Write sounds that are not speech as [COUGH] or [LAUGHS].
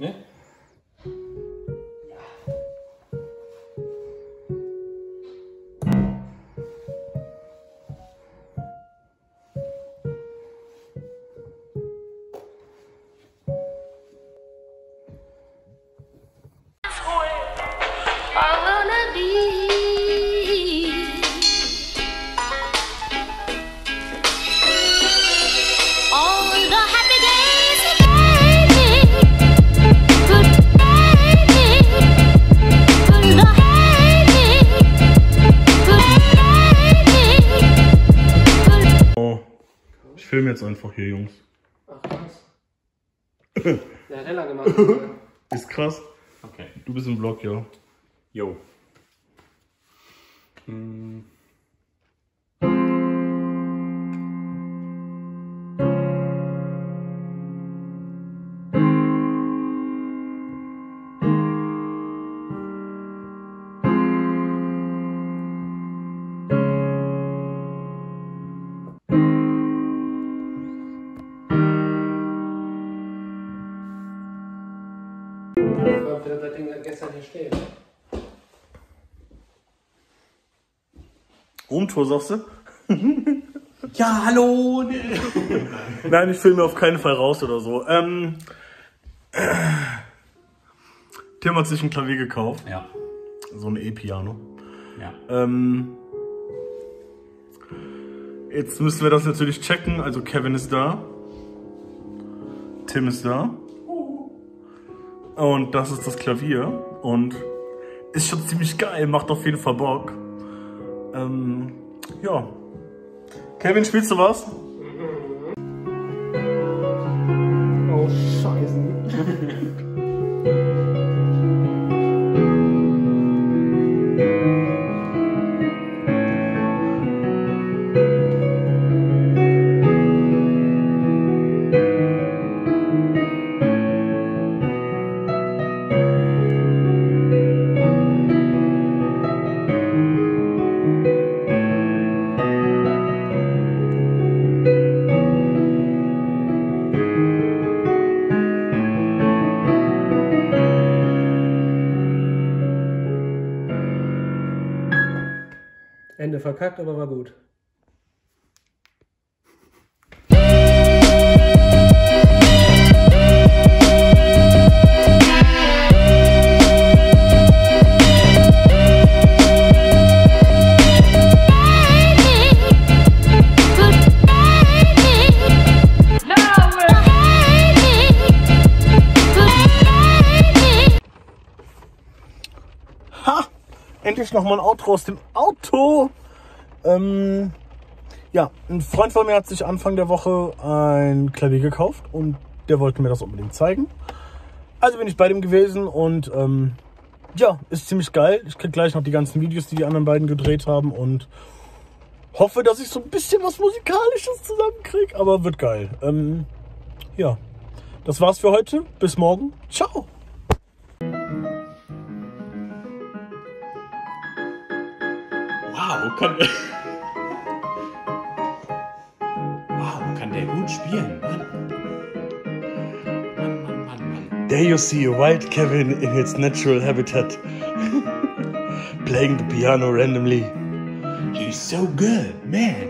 Nie? Filme jetzt einfach hier, Jungs. Ach was. [LAUGHS] Der hat heller gemacht. Ist krass. Okay. Du bist im Vlog, ja. Jo. Hm. Warum der das Ding gestern hier stehen? Rumtour, sagst du? Ja, hallo! [LAUGHS] Nein, ich filme auf keinen Fall raus oder so. Ähm, äh, Tim hat sich ein Klavier gekauft. Ja. So ein E-Piano. Ja. Ähm, jetzt müssen wir das natürlich checken. Also Kevin ist da. Tim ist da. Und das ist das Klavier. Und ist schon ziemlich geil. Macht auf jeden Fall Bock. Ähm, ja. Kevin, spielst du was? Oh, Scheiße. [LAUGHS] Ende verkackt, aber war gut. Endlich nochmal ein Outro aus dem Auto. Ähm, ja, ein Freund von mir hat sich Anfang der Woche ein Klavier gekauft und der wollte mir das unbedingt zeigen. Also bin ich bei dem gewesen und ähm, ja, ist ziemlich geil. Ich krieg gleich noch die ganzen Videos, die die anderen beiden gedreht haben und hoffe, dass ich so ein bisschen was Musikalisches zusammenkriege, aber wird geil. Ähm, ja, das war's für heute. Bis morgen. Ciao. Wow, kann der. Wow, kann der gut spielen, Mann. Mann, Mann, Mann, Mann. There you see a wild Kevin in its natural habitat, [LAUGHS] playing the piano randomly. He's so good, man.